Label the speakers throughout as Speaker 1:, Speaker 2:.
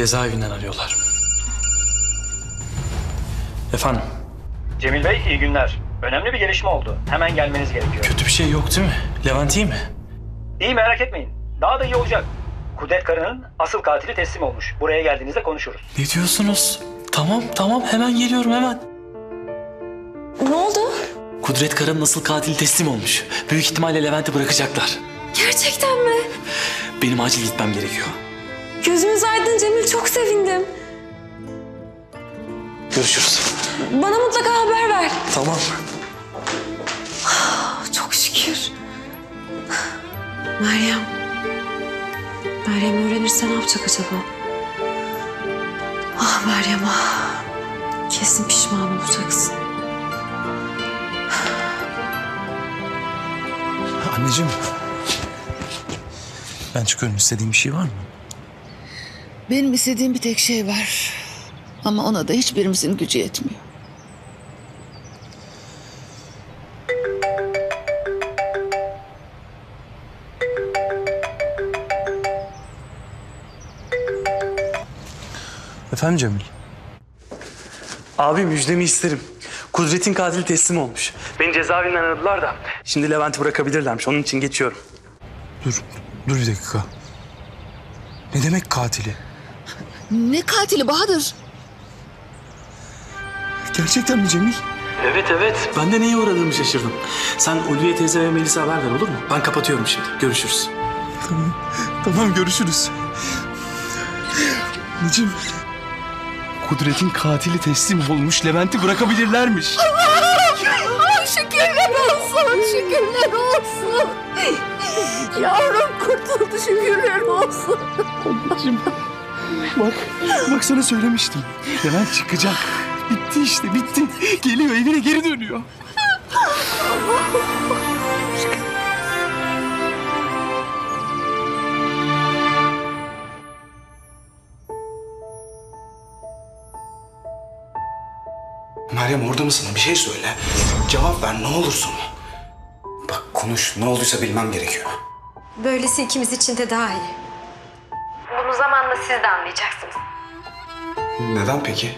Speaker 1: Cezaevinden arıyorlar. Efendim,
Speaker 2: Cemil Bey iyi günler. Önemli bir gelişme oldu. Hemen gelmeniz gerekiyor.
Speaker 1: kötü bir şey yok değil mi? Levent iyi mi?
Speaker 2: İyi merak etmeyin. Daha da iyi olacak. Kudret karının asıl katili teslim olmuş. Buraya geldiğinizde konuşuruz.
Speaker 1: Ne diyorsunuz? Tamam, tamam. Hemen geliyorum hemen.
Speaker 3: Ne oldu?
Speaker 1: Kudret Kara'nın asıl katili teslim olmuş. Büyük ihtimalle Levent'i bırakacaklar.
Speaker 3: Gerçekten mi?
Speaker 1: Benim acil gitmem gerekiyor.
Speaker 3: Gözünüz aydın Cemil çok sevindim.
Speaker 1: Görüşürüz.
Speaker 3: Bana mutlaka haber ver.
Speaker 1: Tamam.
Speaker 3: Çok şükür. Meryem. Meryem öğrenirse ne yapacak acaba? Ah Meryem ah. Kesin pişman olacaksın.
Speaker 4: Anneciğim. Ben çıkıyorum. İstediğin bir şey var mı?
Speaker 5: Benim istediğim bir tek şey var. Ama ona da hiçbirimizin gücü yetmiyor.
Speaker 4: Efendim Cemil?
Speaker 1: Abi müjdemi isterim. Kudret'in katili teslim olmuş. Beni cezaevinden aradılar da. Şimdi Levent'i bırakabilirlermiş. Onun için geçiyorum.
Speaker 4: Dur, dur bir dakika. Ne demek katili?
Speaker 5: Ne katili Bahadır?
Speaker 4: Gerçekten mi Cemil?
Speaker 1: Evet evet. Ben de neye uğradığımı şaşırdım. Sen Ulviye teyze ve Melisa'ya haber ver olur mu? Ben kapatıyorum şimdi. Görüşürüz.
Speaker 4: Tamam görüşürüz. Anneciğim. Kudret'in katili teslim olmuş. Levent'i bırakabilirlermiş.
Speaker 5: Şükürler olsun, şükürler olsun. Yavrum kurtuldu, şükürler olsun.
Speaker 4: Anneciğim. Bak, bak sana söylemiştim. Levent çıkacak. Bitti işte, bitti. Geliyor, evine geri dönüyor.
Speaker 6: Meryem orada mısın? Bir şey söyle. Cevap ver ne olursun. Bak konuş. Ne olduysa bilmem gerekiyor.
Speaker 7: Böylesi ikimiz için de daha iyi. Siz de anlayacaksınız.
Speaker 6: Neden peki?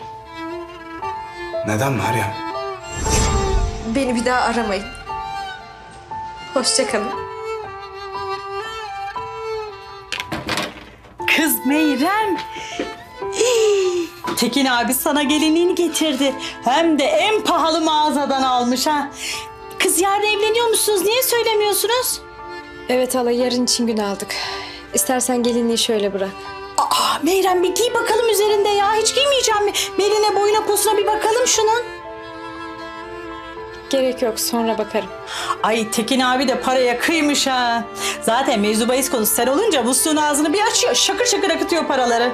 Speaker 6: Neden Meryem?
Speaker 7: Beni bir daha aramayın. Hoşçakalın.
Speaker 8: Kız Meyrem. Tekin abi sana gelinliğini getirdi. Hem de en pahalı mağazadan almış ha. Kız yarın evleniyor musunuz? Niye söylemiyorsunuz?
Speaker 3: Evet hala yarın için gün aldık. İstersen gelinliği şöyle bırak.
Speaker 8: Aa Meyrem bir giy bakalım üzerinde ya. Hiç giymeyeceğim mi? Beline boyuna posuna bir bakalım şunun.
Speaker 3: Gerek yok sonra bakarım.
Speaker 8: Ay Tekin abi de paraya kıymış ha. Zaten mevzu bahis konusu sen olunca musluğun ağzını bir açıyor. Şakır şakır akıtıyor paraları.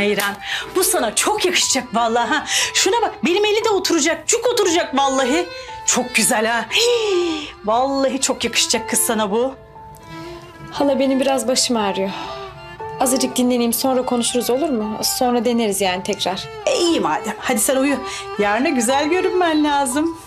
Speaker 8: Meyrem, bu sana çok yakışacak vallahi ha. Şuna bak, benim eli de oturacak, cuk oturacak vallahi. Çok güzel ha. Hii, Vallahi çok yakışacak kız sana bu.
Speaker 3: Hala benim biraz başım ağrıyor. Azıcık dinleneyim sonra konuşuruz olur mu? Sonra deneriz yani tekrar.
Speaker 8: E, iyi madem. Hadi sen uyu. Yarına güzel görünmen lazım.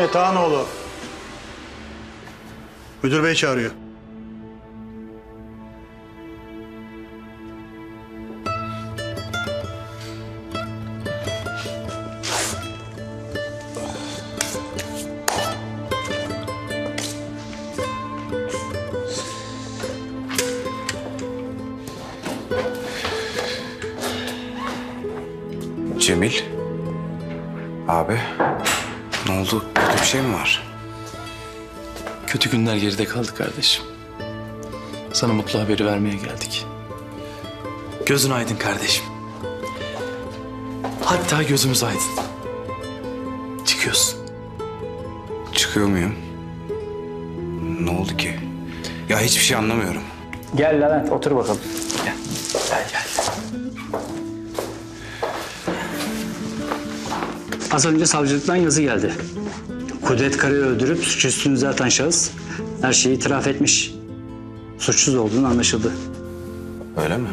Speaker 9: Metanoğlu. Müdür bey çağırıyor.
Speaker 6: Cemil. Abi. Ne oldu? Kötü bir şey mi var?
Speaker 1: Kötü günler geride kaldı kardeşim. Sana mutlu haberi vermeye geldik. Gözün aydın kardeşim. Hatta gözümüz aydın. Çıkıyorsun.
Speaker 6: Çıkıyor muyum? Ne oldu ki? Ya hiçbir şey anlamıyorum.
Speaker 2: Gel Levent otur bakalım.
Speaker 10: Az önce savcılıktan yazı geldi. Kudret Kara'yı öldürüp suçüstünüze atan şahıs her şeyi itiraf etmiş. Suçsuz olduğunu anlaşıldı.
Speaker 6: Öyle mi?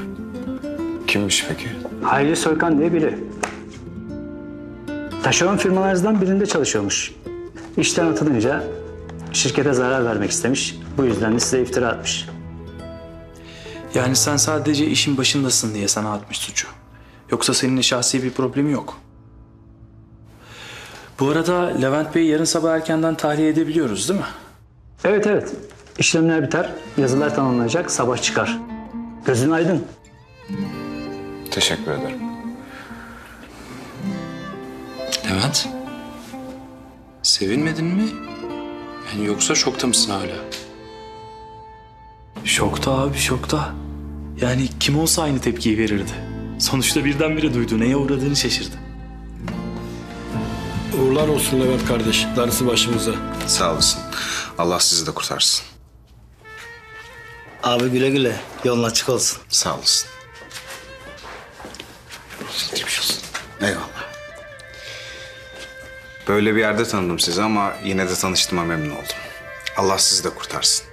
Speaker 6: Kimmiş peki?
Speaker 10: Hayri Soykan diye biri. Taşeron firmalarınızdan birinde çalışıyormuş. İşten atılınca şirkete zarar vermek istemiş. Bu yüzden de size iftira atmış.
Speaker 1: Yani sen sadece işin başındasın diye sana atmış suçu. Yoksa seninle şahsi bir problemi yok. Bu arada Levent Bey'i yarın sabah erkenden tahliye edebiliyoruz değil mi?
Speaker 10: Evet evet. İşlemler biter, yazılar tamamlanacak, sabah çıkar. Gözün aydın.
Speaker 6: Teşekkür ederim.
Speaker 1: Levent. Sevinmedin mi? Yani yoksa şokta mısın hala? Şokta abi şokta. Yani kim olsa aynı tepkiyi verirdi. Sonuçta birdenbire duydu neye uğradığını şaşırdı.
Speaker 9: Uğurlar olsun Levent kardeş. Darısı başımıza.
Speaker 6: Sağ olasın. Allah sizi de kurtarsın.
Speaker 4: Abi güle güle. Yolun açık olsun.
Speaker 6: Sağ olasın. Geçmiş olsun. Eyvallah. Böyle bir yerde tanıdım sizi ama yine de tanıştığıma memnun oldum. Allah sizi de kurtarsın.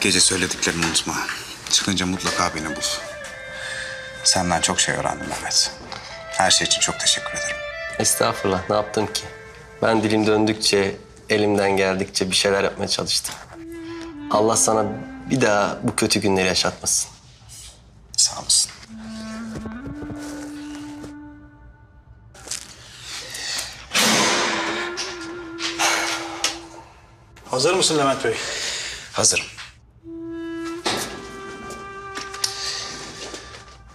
Speaker 6: Gece söylediklerimi unutma. Çıkınca mutlaka beni bul. Senden çok şey öğrendim Mehmet. Her şey için çok teşekkür ederim.
Speaker 11: Estağfurullah ne yaptım ki? Ben dilim döndükçe, elimden geldikçe bir şeyler yapmaya çalıştım. Allah sana bir daha bu kötü günleri yaşatmasın.
Speaker 6: Sağ olasın.
Speaker 9: Hazır mısın Levent Bey?
Speaker 6: Hazırım.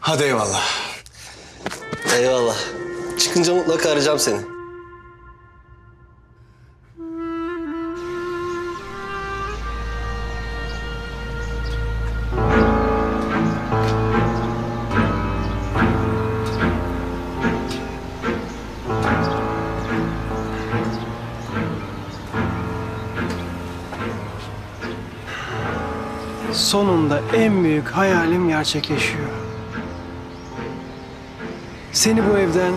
Speaker 6: Hadi eyvallah.
Speaker 11: Eyvallah. Çıkınca mutlaka arayacağım seni.
Speaker 12: Sonunda en büyük hayalim gerçekleşiyor. Seni bu evden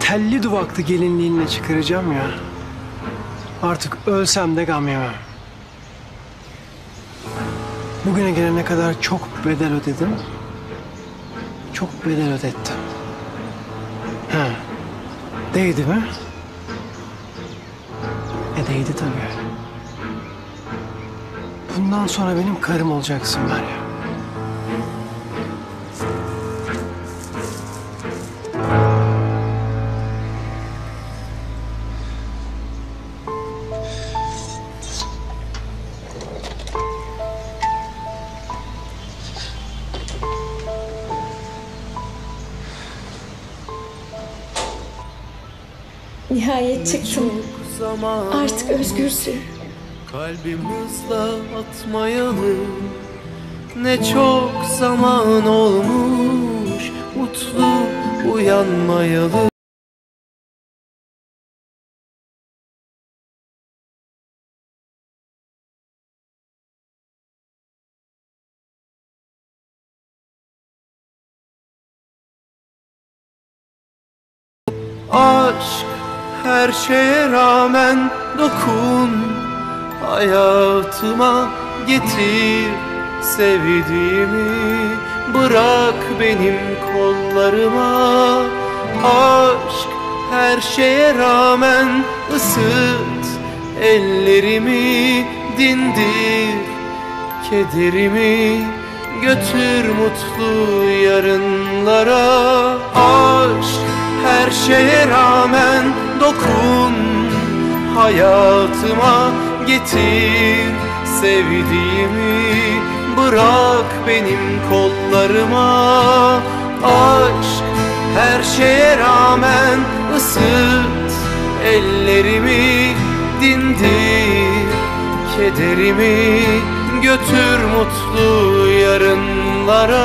Speaker 12: telli duvaklı gelinliğinle çıkaracağım ya. Artık ölsem de gam yemem. Bugüne gelene kadar çok bedel ödedim. Çok bedel ödettim. Ha. Değdi mi? E değdi tabii. Bundan sonra benim karım olacaksın Meryem.
Speaker 3: Nihayet çıktın. Artık özgürsün.
Speaker 12: Kalbim hızla atmayalı Ne çok zaman olmuş Mutlu uyanmayalı Aşk her şeye rağmen dokun. Hayatıma getir sevdiğimi. Bırak benim kollarıma. Aşk her şeye rağmen ısıt Ellerimi dindir Kederimi. Götür mutlu yarınlara. Aşk her şeye rağmen dokun Hayatıma getir sevdiğimi. Bırak benim kollarıma Aşk her şeye rağmen ısıt Ellerimi dindir Kederimi. Götür mutlu yarınlara